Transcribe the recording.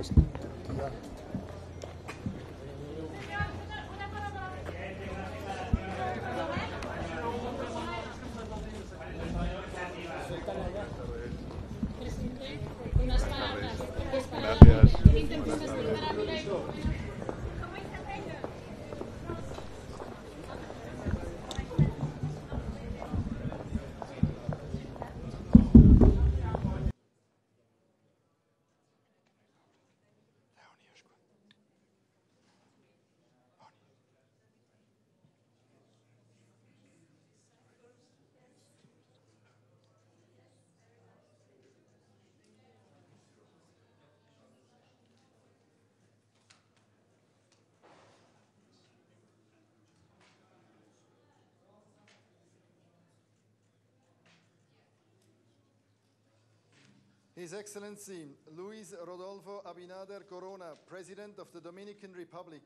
Presidente, His Excellency Luis Rodolfo Abinader Corona, President of the Dominican Republic,